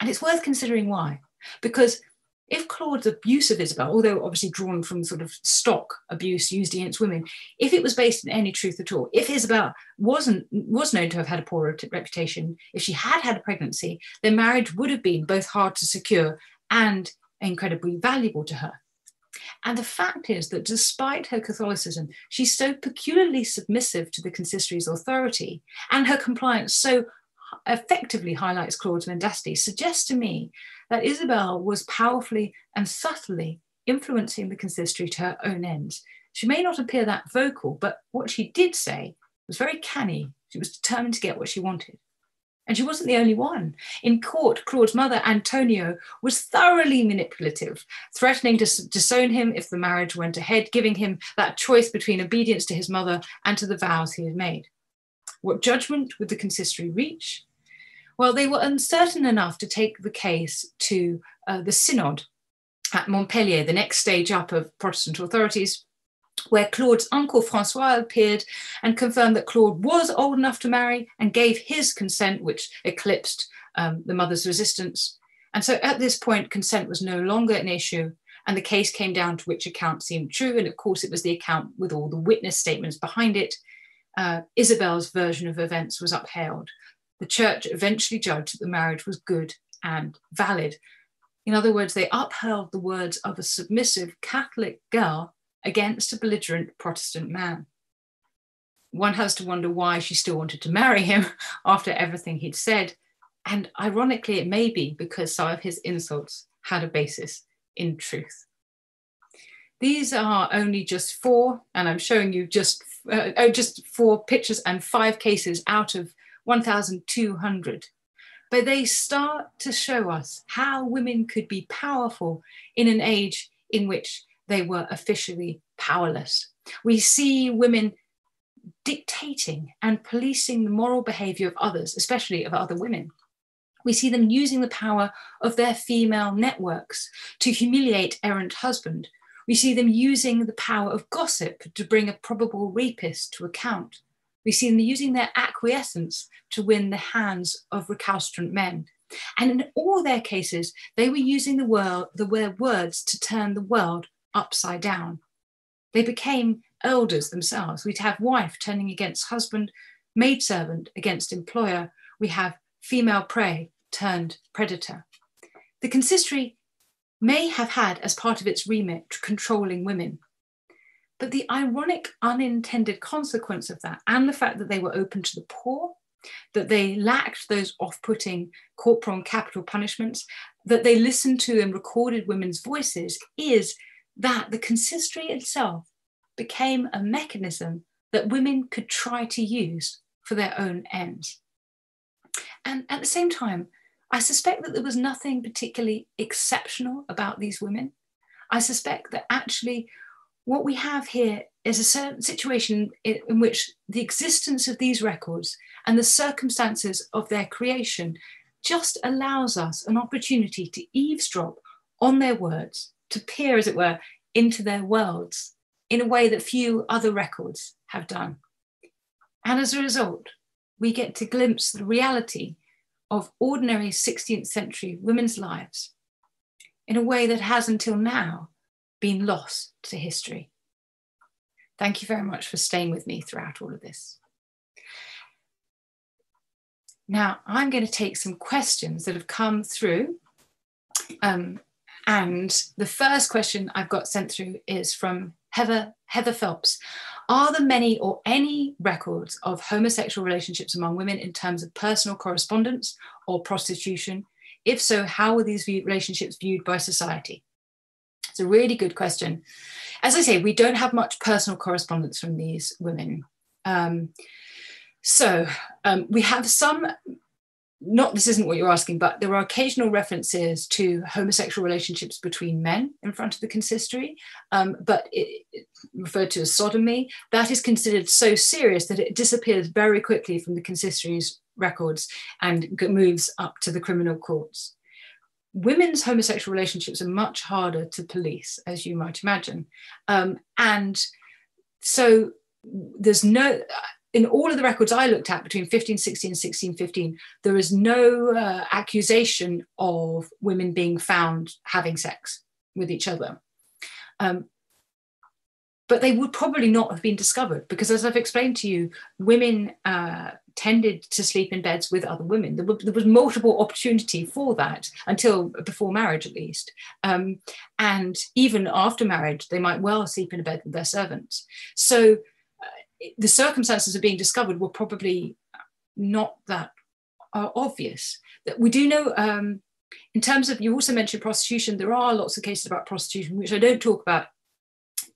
And it's worth considering why. Because if Claude's abuse of Isabel, although obviously drawn from sort of stock abuse used against women, if it was based in any truth at all, if Isabel wasn't was known to have had a poor reputation, if she had had a pregnancy, their marriage would have been both hard to secure and incredibly valuable to her. And the fact is that despite her Catholicism, she's so peculiarly submissive to the consistory's authority, and her compliance so effectively highlights Claude's mendacity, suggests to me that Isabel was powerfully and subtly influencing the consistory to her own ends. She may not appear that vocal, but what she did say was very canny. She was determined to get what she wanted. And she wasn't the only one. In court, Claude's mother, Antonia, was thoroughly manipulative, threatening to disown him if the marriage went ahead, giving him that choice between obedience to his mother and to the vows he had made. What judgment would the consistory reach? Well, they were uncertain enough to take the case to uh, the synod at Montpellier, the next stage up of Protestant authorities, where Claude's uncle Francois appeared and confirmed that Claude was old enough to marry and gave his consent, which eclipsed um, the mother's resistance. And so at this point, consent was no longer an issue, and the case came down to which account seemed true. And of course, it was the account with all the witness statements behind it. Uh, Isabel's version of events was upheld. The church eventually judged that the marriage was good and valid. In other words, they upheld the words of a submissive Catholic girl against a belligerent Protestant man. One has to wonder why she still wanted to marry him after everything he'd said. And ironically, it may be because some of his insults had a basis in truth. These are only just four, and I'm showing you just, uh, oh, just four pictures and five cases out of 1,200. But they start to show us how women could be powerful in an age in which they were officially powerless. We see women dictating and policing the moral behavior of others, especially of other women. We see them using the power of their female networks to humiliate errant husband. We see them using the power of gossip to bring a probable rapist to account. We see them using their acquiescence to win the hands of recalcitrant men. And in all their cases, they were using the, world, the words to turn the world upside down. They became elders themselves. We'd have wife turning against husband, maidservant against employer. We have female prey turned predator. The consistory may have had as part of its remit controlling women. But the ironic unintended consequence of that, and the fact that they were open to the poor, that they lacked those off putting corporal and capital punishments, that they listened to and recorded women's voices, is that the consistory itself became a mechanism that women could try to use for their own ends. And at the same time, I suspect that there was nothing particularly exceptional about these women. I suspect that actually what we have here is a certain situation in, which the existence of these records and the circumstances of their creation just allows us an opportunity to eavesdrop on their words, to peer, as it were, into their worlds in a way that few other records have done. And as a result, we get to glimpse the reality of ordinary 16th century women's lives in a way that has until now been lost to history. Thank you very much for staying with me throughout all of this. Now, I'm going to take some questions that have come through. Um, and the first question I've got sent through is from Heather, Heather Phelps. Are there many or any records of homosexual relationships among women in terms of personal correspondence or prostitution? If so, how were these relationships viewed by society? It's a really good question. As I say, we don't have much personal correspondence from these women. Um, so um, we have some not this isn't what you're asking, but there are occasional references to homosexual relationships between men in front of the consistory, um, but it, it, referred to as sodomy. That is considered so serious that it disappears very quickly from the consistory's records and moves up to the criminal courts. Women's homosexual relationships are much harder to police, as you might imagine, um, and so there's no in all of the records I looked at between 1516 and 1615, there is no uh, accusation of women being found having sex with each other. Um, but they would probably not have been discovered because, as I've explained to you, women uh, tended to sleep in beds with other women. There, were, there, was multiple opportunity for that until before marriage, at least. Um, and even after marriage, they might well sleep in a bed with their servants. So the circumstances of being discovered were probably not that uh, obvious. That we do know, um, in terms of, you also mentioned prostitution, there are lots of cases about prostitution, which I don't talk about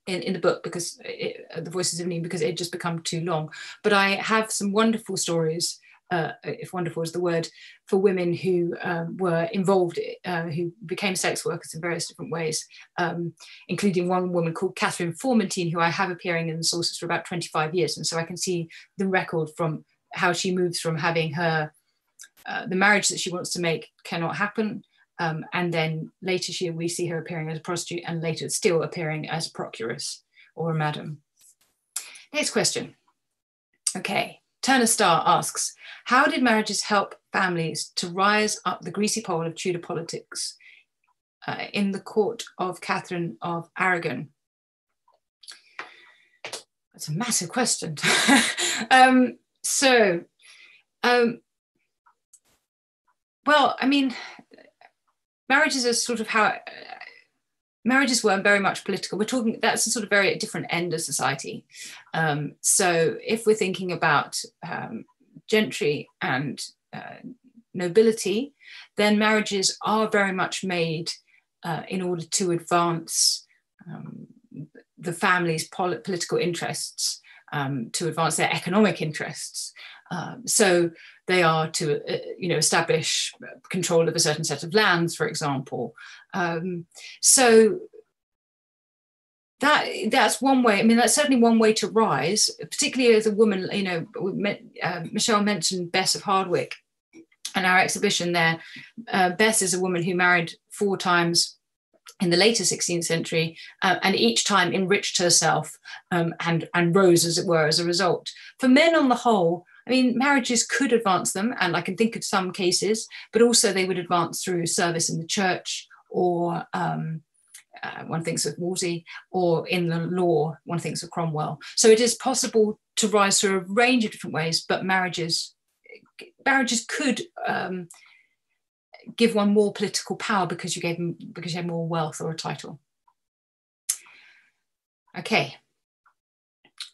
in, in the book because it, the voices of Nîmes because it just become too long. But I have some wonderful stories uh, if wonderful is the word, for women who um, were involved, uh, who became sex workers in various different ways, um, including one woman called Catherine Formantine, who I have appearing in the sources for about 25 years. And so I can see the record from how she moves from having her, uh, the marriage that she wants to make cannot happen. Um, and then later she, we see her appearing as a prostitute and later still appearing as a procuress or a madam. Next question. Okay, Turner Star asks, how did marriages help families to rise up the greasy pole of Tudor politics uh, in the court of Catherine of Aragon? That's a massive question. um, so, um, well, I mean, marriages are sort of how marriages weren't very much political. We're talking that's a sort of very different end of society. Um, so if we're thinking about um, gentry and uh, nobility, then marriages are very much made uh, in order to advance um, the family's pol- political interests, um, to advance their economic interests. Um, so they are to, uh, you know, establish control of a certain set of lands, for example. Um, so that that's one way. I mean, that's certainly one way to rise, particularly as a woman. You know, uh, Michelle mentioned Bess of Hardwick, and our exhibition there. Uh, Bess is a woman who married four times in the later 16th century, uh, and each time enriched herself um, and and rose, as it were, as a result. For men, on the whole, I mean, marriages could advance them, and I can think of some cases, but also they would advance through service in the church or um, uh, one thinks of Wolsey, or in the law, one thinks of Cromwell. So it is possible to rise through a range of different ways, but marriages marriages could um, give one more political power because you gave them because you had more wealth or a title. Okay,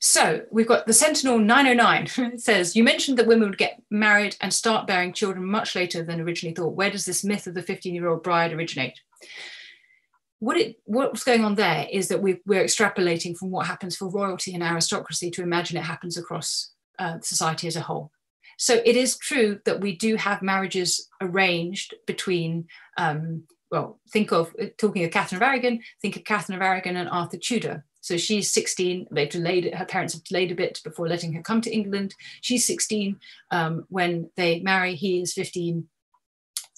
so we've got the Sentinel 909 it says, You mentioned that women would get married and start bearing children much later than originally thought. Where does this myth of the 15 year old bride originate? What it what's going on there is that we, we're extrapolating from what happens for royalty and aristocracy to imagine it happens across uh, society as a whole. So it is true that we do have marriages arranged between um, well, think of talking of Catherine of Aragon, think of Catherine of Aragon and Arthur Tudor. So she's 16. They've delayed her parents have delayed a bit before letting her come to England. She's 16 um, when they marry. He is 15.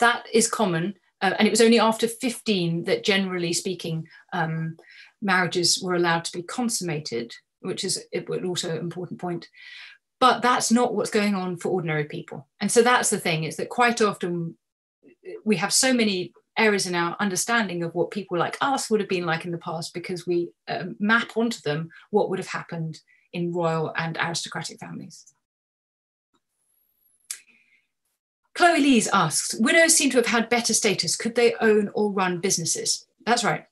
That is common, uh, and it was only after 15 that, generally speaking, um, marriages were allowed to be consummated, which is also an important point. But that's not what's going on for ordinary people. And so that's the thing: is that quite often we have so many areas in our understanding of what people like us would have been like in the past because we uh, map onto them what would have happened in royal and aristocratic families. Chloe Lees asks, widows seem to have had better status. Could they own or run businesses? That's right.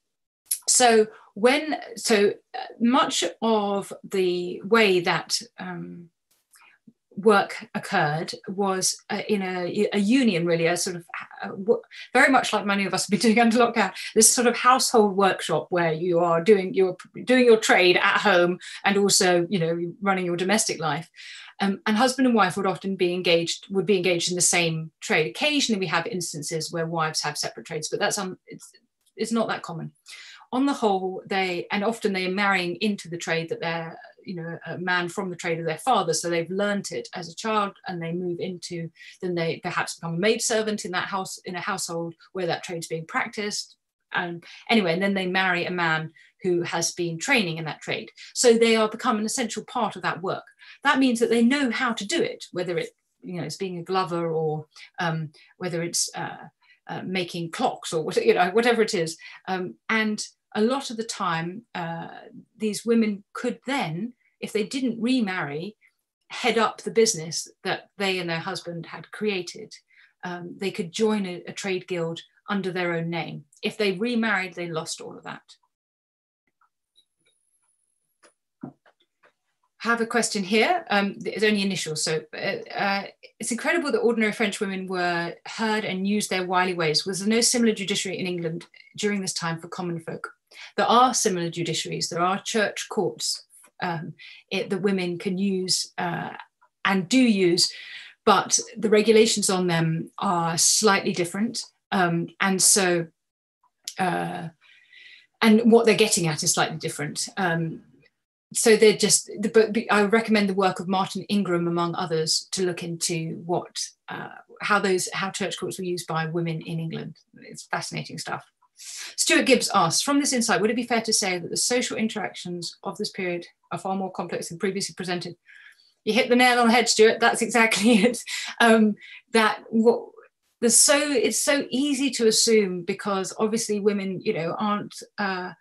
So when, so uh, much of the way that um, work occurred was uh, in a, a, union, really, a sort of uh, very much like many of us have been doing under lockdown. This sort of household workshop where you are doing your doing your trade at home and also, you know, running your domestic life. Um, and husband and wife would often be engaged would be engaged in the same trade. Occasionally, we have instances where wives have separate trades, but that's um, it's it's not that common. On the whole, they and often they are marrying into the trade that they're you know a man from the trade of their father. So they've learnt it as a child and they move into then they perhaps become a maid servant in that house in a household where that trade's being practiced. And anyway and then they marry a man who has been training in that trade. So they are become an essential part of that work. That means that they know how to do it whether it you know it's being a glover or um, whether it's uh, uh, making clocks or what, you know whatever it is. Um, and a lot of the time, uh, these women could then if they didn't remarry, head up the business that they and their husband had created. Um, they could join a, a trade guild under their own name. If they remarried, they lost all of that. have a question here. Um, it's only initials, so uh, uh, it's incredible that ordinary French women were heard and used their wily ways. Was there no similar judiciary in England during this time for common folk? There are similar judiciaries. There are church courts um, it, that women can use uh, and do use, but the regulations on them are slightly different. Um, and so, uh, and what they're getting at is slightly different. Um, so they're just book. I recommend the work of Martin Ingram, among others, to look into what uh, how those how church courts were used by women in England. It's fascinating stuff. Stuart Gibbs asks, from this insight, would it be fair to say that the social interactions of this period are far more complex than previously presented? You hit the nail on the head, Stuart. That's exactly it. Um, that what there's so it's so easy to assume because obviously women, you know, aren't uh,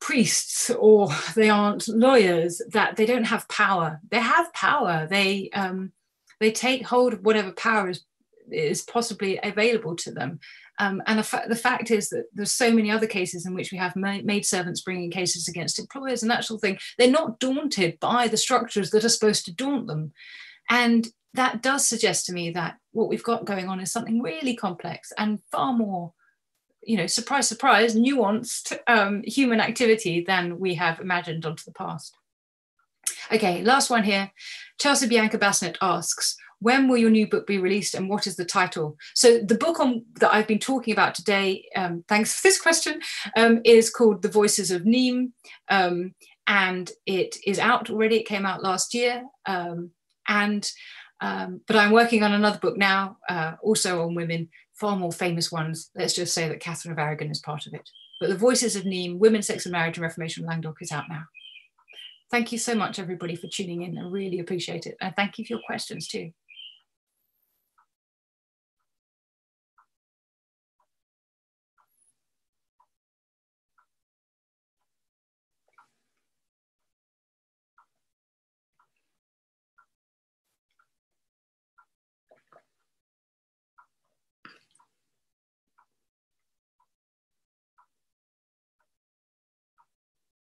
priests or they aren't lawyers that they don't have power. They have power. They um, they take hold of whatever power is is possibly available to them um, and the, fa- the, fact is that there's so many other cases in which we have ma- maid servants bringing cases against employers and that sort of thing. They're not daunted by the structures that are supposed to daunt them. And that does suggest to me that what we've got going on is something really complex and far more, you know, surprise, surprise, nuanced um, human activity than we have imagined onto the past. Okay, last one here. Chelsea Bianca Bassnett asks, when will your new book be released and what is the title? So the book on, that I've been talking about today, um, thanks for this question, um, is called The Voices of Nîmes. Um, and it is out already. It came out last year. Um, and um, but I'm working on another book now, uh, also on women, far more famous ones. Let's just say that Catherine of Aragon is part of it. But The Voices of Nîmes, Women, Sex and Marriage and Reformation of is out now. Thank you so much, everybody, for tuning in. I really appreciate it. And thank you for your questions too.